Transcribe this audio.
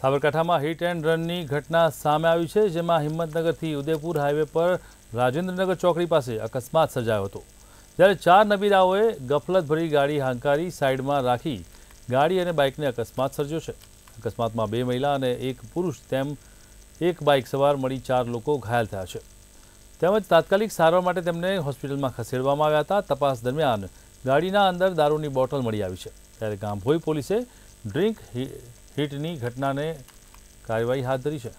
સાબરકાંઠામાં hit and રનની ઘટના સામે આવી છે, જેમાં હિંમતનગરથી ઉદયપુર હાઈવે પર રાજેન્દ્રનગર ચોકડી પાસે અકસ્માત સર્જાયો હતો. જ્યારે ચાર નબીરાઓએ ગફલતભરી ગાડી હાંકારી સાઈડમાં રાખી, ગાડી અને બાઇકને અકસ્માત સર્જ્યો છે. અકસ્માતમાં બે મહિલા અને એક પુરુષ તેમ એક બાઇક સવાર મળી ચાર લોકો ઘાયલ થયા છે. તેમજ તાત્કાલિક સારવાર માટે તેમને હોસ્પિટલમાં ખસેડવામાં આવ્યા હતા. તપાસ દરમિયાન ગાડીના અંદર દારૂની બોટલ મળી આવી છે. ત્યારે ગામભોઈ પોલીસે ડ્રિંક હિટની ઘટનાને કાર્યવાહી હાથ ધરી છે.